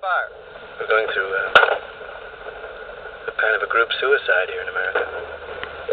fire? We're going through uh, a kind of a group suicide here in America.